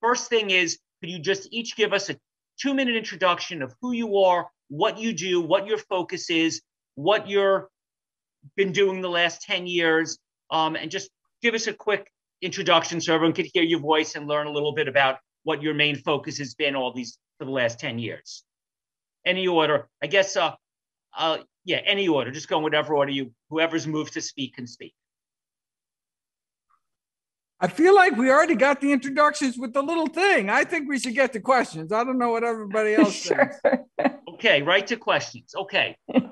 first thing is, could you just each give us a two minute introduction of who you are, what you do, what your focus is, what you've been doing the last 10 years, um, and just give us a quick introduction so everyone could hear your voice and learn a little bit about what your main focus has been all these for the last 10 years. Any order, I guess, uh, uh, yeah, any order, just go in whatever order you, whoever's moved to speak can speak. I feel like we already got the introductions with the little thing. I think we should get to questions. I don't know what everybody else sure. thinks. Okay, right to questions. Okay. All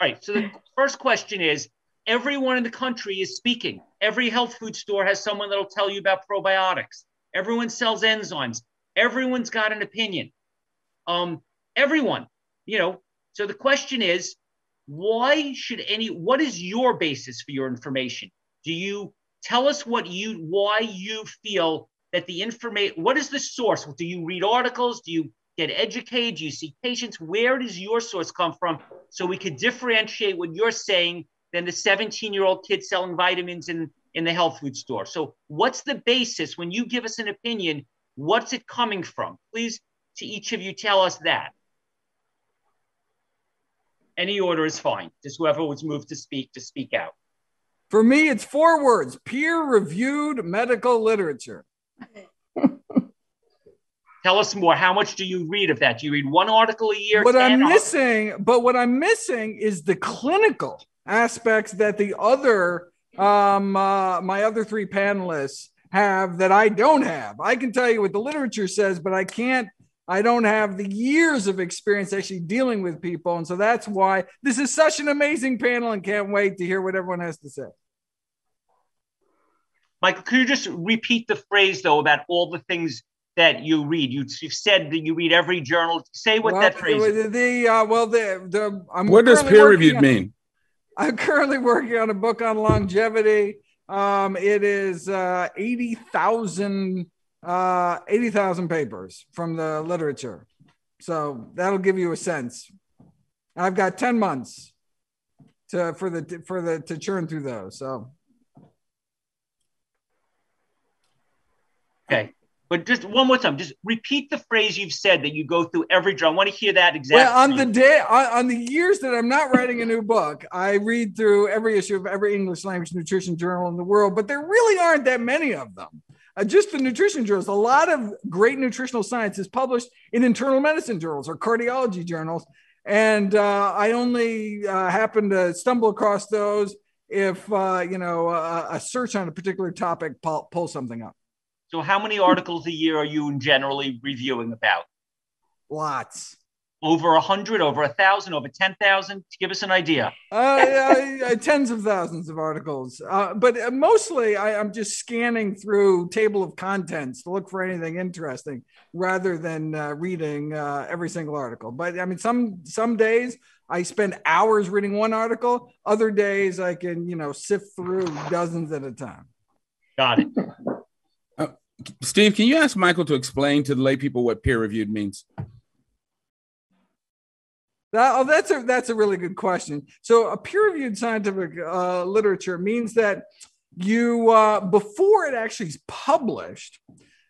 right. So the first question is everyone in the country is speaking. Every health food store has someone that'll tell you about probiotics. Everyone sells enzymes. Everyone's got an opinion. Um, everyone, you know. So the question is, why should any? What is your basis for your information? Do you tell us what you why you feel that the information what is the source? Do you read articles? Do you get educated? Do you see patients where does your source come from? So we could differentiate what you're saying than the 17 year old kid selling vitamins in in the health food store. So what's the basis? When you give us an opinion what's it coming from? Please to each of you tell us that. Any order is fine. Just whoever was moved to speak to speak out for me, it's four words peer reviewed medical literature. Tell us more. How much do you read of that? Do you read one article a year? What I'm missing, but what I'm missing is the clinical aspects that the other, um, uh, my other three panelists have that I don't have. I can tell you what the literature says, but I can't I don't have the years of experience actually dealing with people. And so that's why this is such an amazing panel and can't wait to hear what everyone has to say. Michael, could you just repeat the phrase though about all the things that you read? You, have said that you read every journal. Say what well, that phrase is. The, uh, well, the, the, I'm what does peer reviewed mean? I'm currently working on a book on longevity. Um, it is uh, 80,000 uh, 80,000 papers from the literature. So that'll give you a sense. I've got 10 months to for the for the to churn through those. So okay. But just one more time, just repeat the phrase you've said that you go through every journal. I want to hear that exactly. Well, on the day, on, on the years that I'm not writing a new book, I read through every issue of every English language nutrition journal in the world, but there really aren't that many of them uh, just the nutrition journals. A lot of great nutritional science is published in internal medicine journals or cardiology journals. And uh, I only uh, happen to stumble across those if, uh, you know, a, a, search on a particular topic pull, pulls something up. So, how many articles a year are you generally reviewing about? Lots over a hundred, over a thousand, over ten thousand? To give us an idea. Uh, tens of thousands of articles, uh, but uh, mostly I, am just scanning through table of contents to look for anything interesting, rather than uh, reading uh, every single article. But I mean, some some days I spend hours reading one article. Other days I can you know sift through dozens at a time. Got it. Uh, Steve, can you ask Michael to explain to the lay people what peer reviewed means? That, oh, that's a that's a really good question. So, a peer-reviewed scientific uh, literature means that you uh, before it actually is published,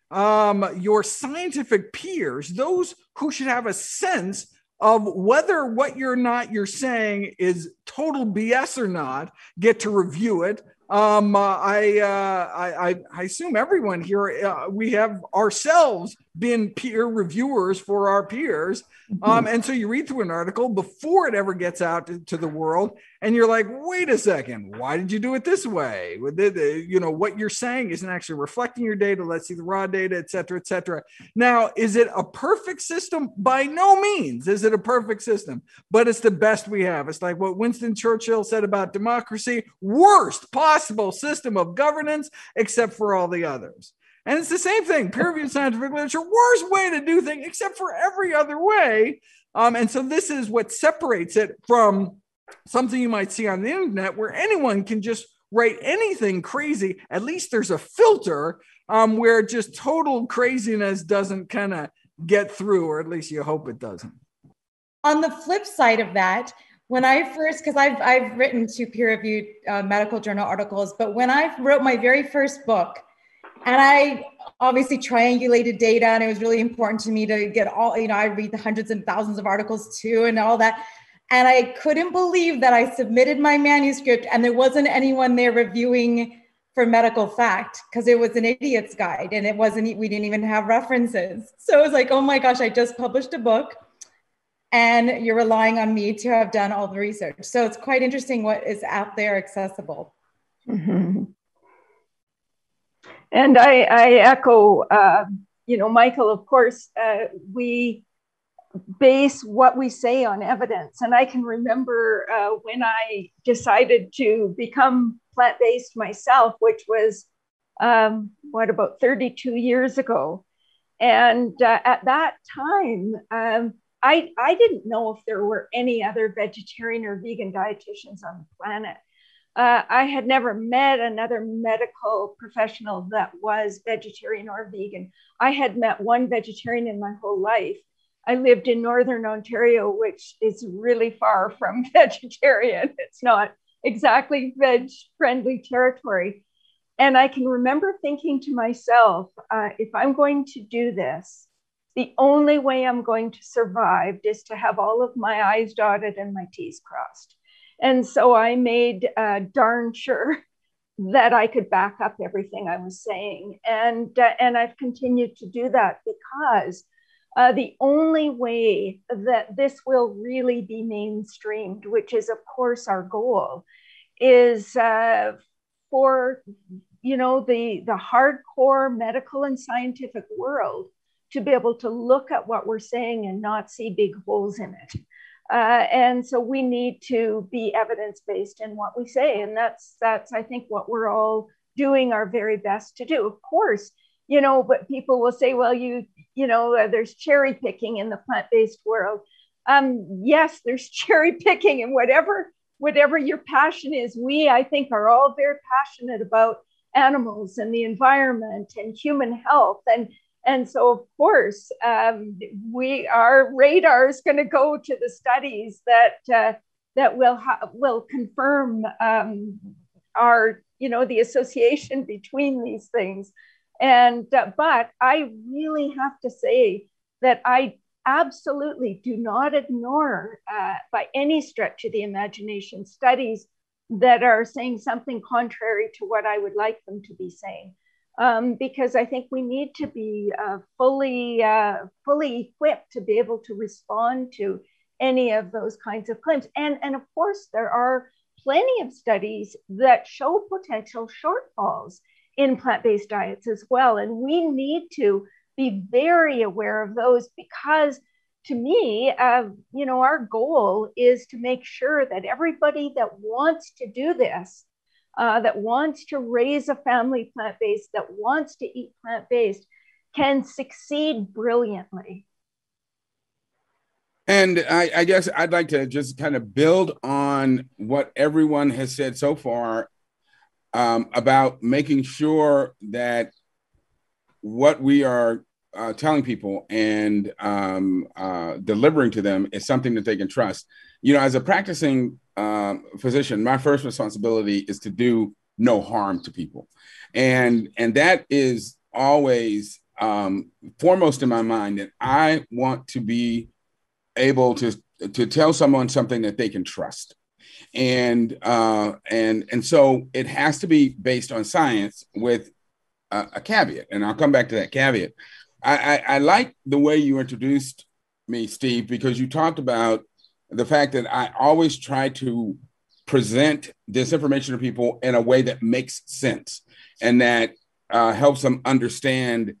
um, your scientific peers, those who should have a sense of whether what you're not you're saying is total BS or not, get to review it. Um, uh, I, uh, I, I assume everyone here uh, we have ourselves been peer reviewers for our peers. Um, and so you read through an article before it ever gets out to, to, the world, and you're like, wait a second, why did you do it this way? With the, the, you know, what you're saying isn't actually reflecting your data. Let's see the raw data, et cetera, et cetera. Now, is it a perfect system? By no means is it a perfect system, but it's the best we have. It's like what Winston Churchill said about democracy worst possible system of governance, except for all the others. And it's the same thing, peer reviewed scientific literature, worst way to do things, except for every other way. Um, and so this is what separates it from something you might see on the internet where anyone can just write anything crazy. At least there's a filter um, where just total craziness doesn't kind of get through, or at least you hope it doesn't. On the flip side of that, when I first, because I've, I've written two peer reviewed uh, medical journal articles, but when I wrote my very first book, and I obviously triangulated data and it was really important to me to get all you know i read the hundreds and thousands of articles too and all that. And i couldn't believe that i submitted my manuscript and there wasn't anyone there reviewing for medical fact because it was an idiot's guide and it wasn't we didn't even have references. So it was like oh my gosh i just published a book and you're relying on me to have done all the research. So it's quite interesting what is out there accessible. Mm-hmm. And i i echo uh, you know michael of course uh, we base what we say on evidence and i can remember uh, when i decided to become plant based myself, which was um, what about 32 years ago. And uh, at that time, um, I, I didn't know if there were any other vegetarian or vegan dietitians on the planet. Uh, I had never met another medical professional that was vegetarian or vegan. I had met one vegetarian in my whole life. I lived in Northern Ontario, which is really far from vegetarian. It's not exactly veg friendly territory. And I can remember thinking to myself, uh, if I'm going to do this, the only way I'm going to survive is to have all of my I's dotted and my T's crossed. And so I made uh, darn sure that I could back up everything I was saying. And, uh, and I've continued to do that because uh, the only way that this will really be mainstreamed, which is, of course, our goal, is uh, for you know the the hardcore medical and scientific world to be able to look at what we're saying and not see big holes in it. Uh, and so we need to be evidence based in what we say, and that's that's I think what we're all doing our very best to do. Of course, you know, but people will say, well, you you know, uh, there's cherry picking in the plant based world. Um, yes, there's cherry picking, and whatever whatever your passion is, we, I think, are all very passionate about animals and the environment and human health. And, and so, of course, um, we, our radar is going to go to the studies that, uh, that will, ha- will confirm um, our, you know, the association between these things. And, uh, but I really have to say that I absolutely do not ignore uh, by any stretch of the imagination studies that are saying something contrary to what I would like them to be saying. Um, because I think we need to be uh, fully uh, fully equipped to be able to respond to any of those kinds of claims. And, and of course, there are plenty of studies that show potential shortfalls in plant-based diets as well. And we need to be very aware of those because to me, uh, you know, our goal is to make sure that everybody that wants to do this, uh, that wants to raise a family plant based, that wants to eat plant based, can succeed brilliantly. And I, I, guess I'd like to just kind of build on what everyone has said so far um, about making sure that what we are uh, telling people and um, uh, delivering to them is something that they can trust. You know, as a practicing um, physician, my first responsibility is to do no harm to people, and and that is always um, foremost in my mind. That I want to be able to to tell someone something that they can trust and uh, and and so it has to be based on science with a, a caveat, and I'll come back to that caveat. I, I, I like the way you introduced me, Steve, because you talked about the fact that I always try to present this information to people in a way that makes sense and that uh, helps them understand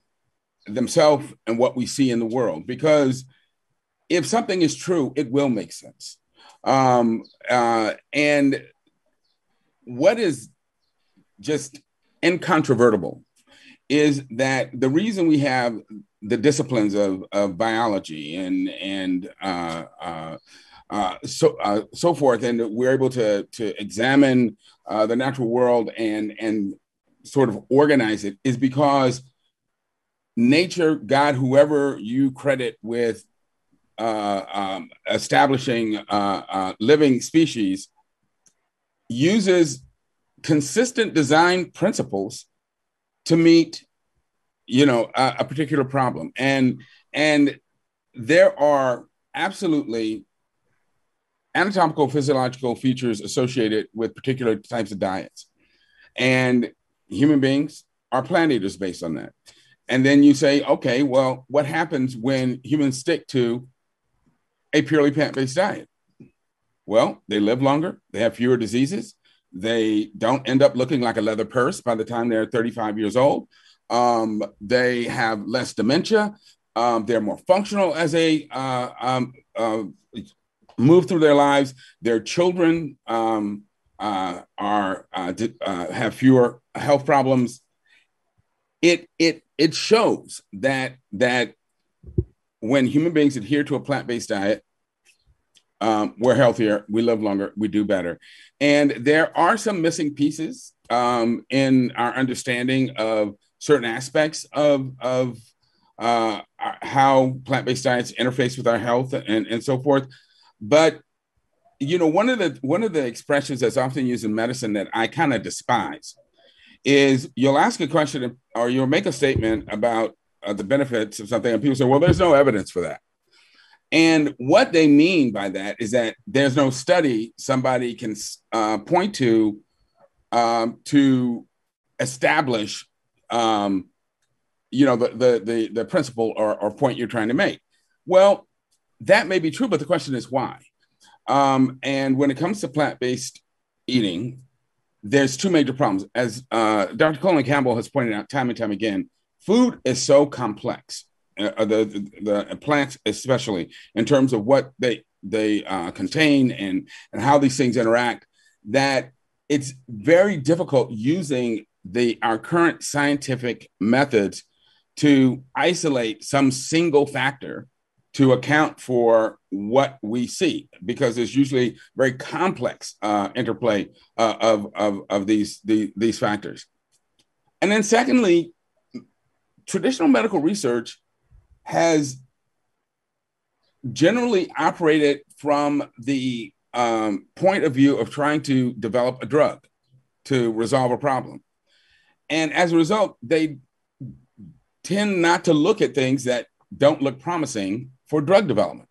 themselves and what we see in the world. Because if something is true, it will make sense. Um, uh, and what is just incontrovertible is that the reason we have the disciplines of, of biology and and uh, uh, uh, so uh, so forth, and we're able to to examine uh, the natural world and and sort of organize it is because nature, God, whoever you credit with uh, um, establishing living species, uses consistent design principles to meet you know, a, a particular problem. And and there are absolutely anatomical physiological features associated with particular types of diets. And human beings are plant eaters based on that. And then you say, okay, well, what happens when humans stick to a purely plant based diet? Well, they live longer, they have fewer diseases, they don't end up looking like a leather purse by the time they're 35 years old. Um, they have less dementia. Um, they're more functional as they uh, um, uh, move through their lives. Their children um, uh, are uh, uh, have fewer health problems. It it it shows that that when human beings adhere to a plant based diet, um, we're healthier, we live longer, we do better. And there are some missing pieces um, in our understanding of certain aspects of, of uh, how plant based diets interface with our health and, and so forth. But you know, one of the one of the expressions that's often used in medicine that I kind of despise is you'll ask a question or you'll make a statement about uh, the benefits of something, and people say, "Well, there's no evidence for that." And what they mean by that is that there's no study somebody can uh, point to um, to establish, um, you know, the, the the the principle or, or point you're trying to make. Well, that may be true, but the question is why. Um, and when it comes to plant-based eating, there's two major problems. As uh, Dr. Colin Campbell has pointed out time and time again, food is so complex uh, the, the, the plants especially in terms of what they they uh, contain and and how these things interact that it's very difficult using the our current scientific methods to isolate some single factor to account for what we see because there's usually very complex uh, interplay uh, of, of, of these, the, these factors. And then secondly traditional medical research has generally operated from the um, point of view of trying to develop a drug to resolve a problem. And as a result, they tend not to look at things that don't look promising for drug development.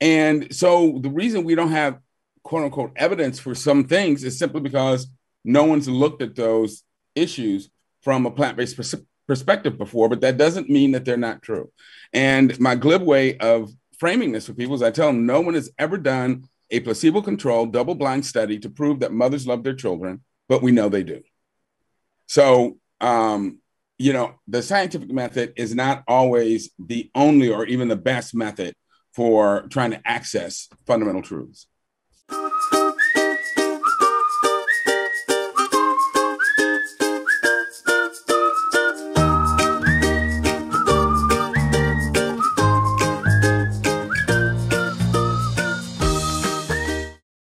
And so the reason we don't have quote unquote evidence for some things is simply because no one's looked at those issues from a plant based perspective before, but that doesn't mean that they're not true. And my glib way of framing this for people is I tell them no one has ever done a placebo controlled double blind study to prove that mothers love their children, but we know they do. So, um, you know, the scientific method is not always the only or even the best method for trying to access fundamental truths.